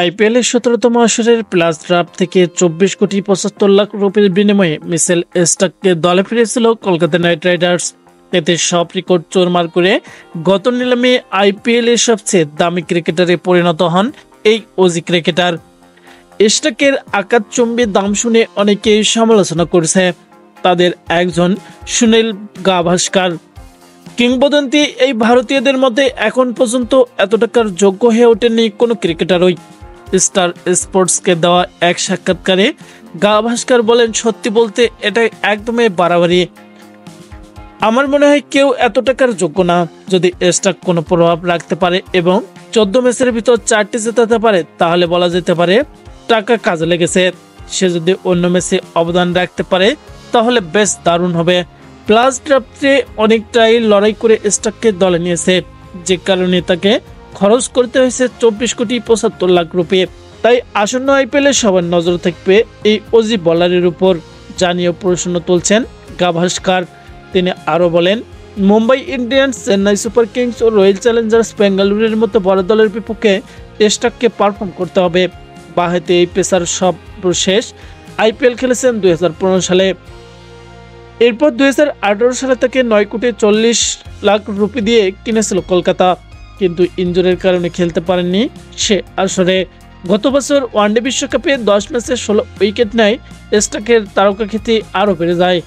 IPL এর সতেরোতম আসরের প্লাস ড্রাফট থেকে চব্বিশ কোটি পঁচাত্তর লাখ রুপির বিনিময়ে মিসেল স্টাককে দলে ফিরেছিল কলকাতা নাইট রাইডার্স। এতে সব রেকর্ড চোরমার করে গত নিলামে আইপিএল এর সবচেয়ে দামি ক্রিকেটারে পরিণত হন এই ওজি ক্রিকেটার। স্টাকের আকাশচম্বী দাম শুনে অনেকেই সমালোচনা করেছে। তাদের একজন সুনীল গাভাস্কার। কিংবদন্তি এই ভারতীয়দের মধ্যে এখন পর্যন্ত এত টাকার যোগ্য হয়ে ওঠেনি কোনো ক্রিকেটারই। স্টার স্পোর্টসকে দেওয়া এক সাক্ষাৎকারে গাভাস্কার বলেন, সত্যি বলতে এটা একদমই বাড়াবাড়ি। আমার মনে হয় কেউ এত টাকার যোগ্য না। যদি স্টাক কোনো প্রভাব রাখতে পারে এবং চোদ্দ ম্যাচের ভিতর চারটি জেতাতে পারে, তাহলে বলা যেতে পারে টাকা কাজে লেগেছে। সে যদি অন্য ম্যাচে অবদান রাখতে পারে, তাহলে বেশ দারুণ হবে। প্লাস ড্রাফটে অনেকটাই লড়াই করে স্টাককে দলে নিয়েছে। যে কারণে তাকে খরচ করতে হয়েছে চব্বিশ কোটি পঁচাত্তর লাখ রুপি। তাই আসন্ন আইপিএলে সবার নজর থাকবে এই অজি বলারের উপর জানিয়ে প্রশ্ন তুলছেন গাভাস্কার। তিনি আরও বলেন, Mumbai Indians, Chennai super kings ও রয়্যাল চ্যালেঞ্জার্স বেঙ্গালুরুর মতো বড় দলের বিপক্ষে স্টাককে পারফর্ম করতে হবে। বাহাতে এই পেসার সব শেষ আইপিএল খেলেছেন দুই হাজার পনেরো সালে। এরপর দুই হাজার আঠারো সালে তাকে নয় কোটি চল্লিশ লাখ রুপি দিয়ে কিনেছিল কলকাতা। কিন্তু ইঞ্জুরের কারণে খেলতে পারেননি সে। আসলে গত বছর ওয়ানডে বিশ্বকাপে দশ ম্যাচে ষোলো উইকেট নেয় স্টাকের তারকা খ্যাতি আরও বেড়ে যায়।